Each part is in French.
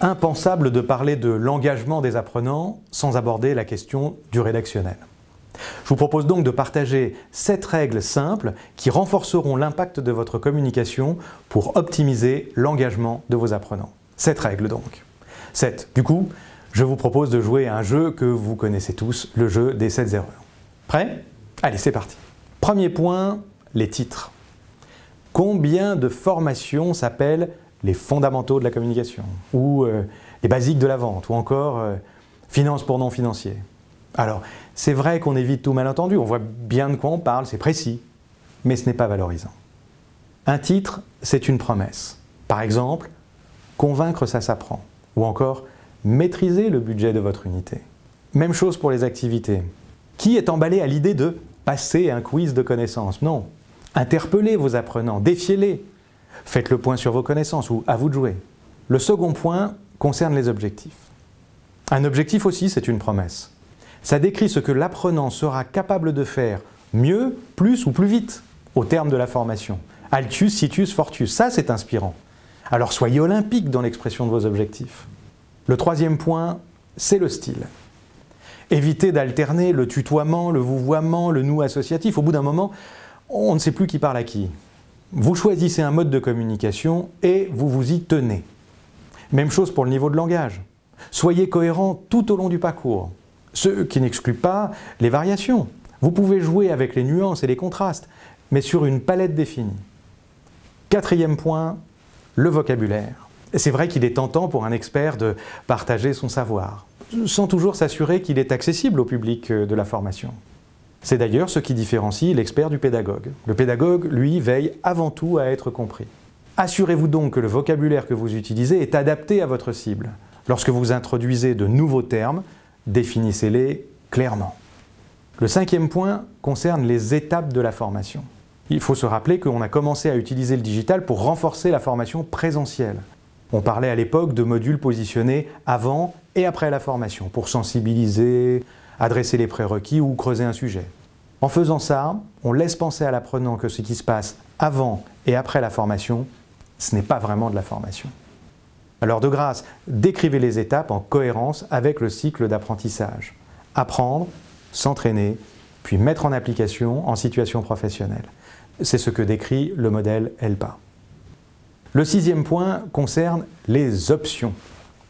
impensable de parler de l'engagement des apprenants sans aborder la question du rédactionnel. Je vous propose donc de partager sept règles simples qui renforceront l'impact de votre communication pour optimiser l'engagement de vos apprenants. Sept règles donc. 7. Du coup, je vous propose de jouer à un jeu que vous connaissez tous, le jeu des 7 erreurs. Prêt? Allez, c'est parti. Premier point, les titres. Combien de formations s'appellent les fondamentaux de la communication ou euh, les basiques de la vente ou encore euh, finance pour non financiers Alors, c'est vrai qu'on évite tout malentendu, on voit bien de quoi on parle, c'est précis, mais ce n'est pas valorisant. Un titre, c'est une promesse. Par exemple, convaincre ça s'apprend ou encore maîtriser le budget de votre unité. Même chose pour les activités. Qui est emballé à l'idée de passer un quiz de connaissances? Non. Interpellez vos apprenants, défiez-les. Faites le point sur vos connaissances ou à vous de jouer. Le second point concerne les objectifs. Un objectif aussi, c'est une promesse. Ça décrit ce que l'apprenant sera capable de faire mieux, plus ou plus vite au terme de la formation. Altus, situs, fortus, ça c'est inspirant. Alors soyez olympique dans l'expression de vos objectifs. Le troisième point, c'est le style. Évitez d'alterner le tutoiement, le vouvoiement, le nous associatif. Au bout d'un moment, on ne sait plus qui parle à qui. Vous choisissez un mode de communication et vous vous y tenez. Même chose pour le niveau de langage. Soyez cohérent tout au long du parcours, ce qui n'exclut pas les variations. Vous pouvez jouer avec les nuances et les contrastes, mais sur une palette définie. Quatrième point, le vocabulaire. C'est vrai qu'il est tentant pour un expert de partager son savoir, sans toujours s'assurer qu'il est accessible au public euh, de la formation. C'est d'ailleurs ce qui différencie l'expert du pédagogue. Le pédagogue, lui, veille avant tout à être compris. Assurez-vous donc que le vocabulaire que vous utilisez est adapté à votre cible. Lorsque vous introduisez de nouveaux termes, définissez-les clairement. Le cinquième point concerne les étapes de la formation. Il faut se rappeler qu'on a commencé à utiliser le digital pour renforcer la formation présentielle. On parlait à l'époque de modules positionnés avant et après la formation pour sensibiliser, adresser les prérequis ou creuser un sujet. En faisant ça, on laisse penser à l'apprenant que ce qui se passe avant et après la formation, ce n'est pas vraiment de la formation. Alors de grâce, décrivez les étapes en cohérence avec le cycle d'apprentissage. Apprendre, s'entraîner, puis mettre en application en situation professionnelle. C'est ce que décrit le modèle ELPA. Le sixième point concerne les options.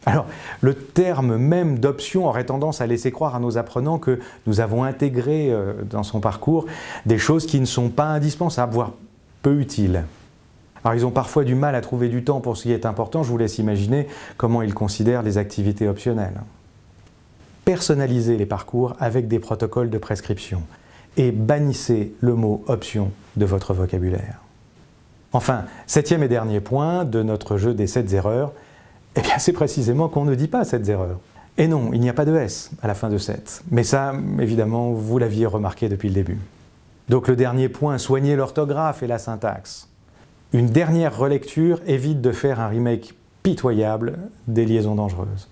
Alors, le terme même d'option aurait tendance à laisser croire à nos apprenants que nous avons intégré euh, dans son parcours des choses qui ne sont pas indispensables, voire peu utiles. Alors, ils ont parfois du mal à trouver du temps pour ce qui est important. Je vous laisse imaginer comment ils considèrent les activités optionnelles. Personnalisez les parcours avec des protocoles de prescription et bannissez le mot option de votre vocabulaire. Enfin, septième et dernier point de notre jeu des sept erreurs, eh bien c'est précisément qu'on ne dit pas sept erreurs. Et non, il n'y a pas de S à la fin de 7. Mais ça, évidemment, vous l'aviez remarqué depuis le début. Donc le dernier point, soignez l'orthographe et la syntaxe. Une dernière relecture évite de faire un remake pitoyable des liaisons dangereuses.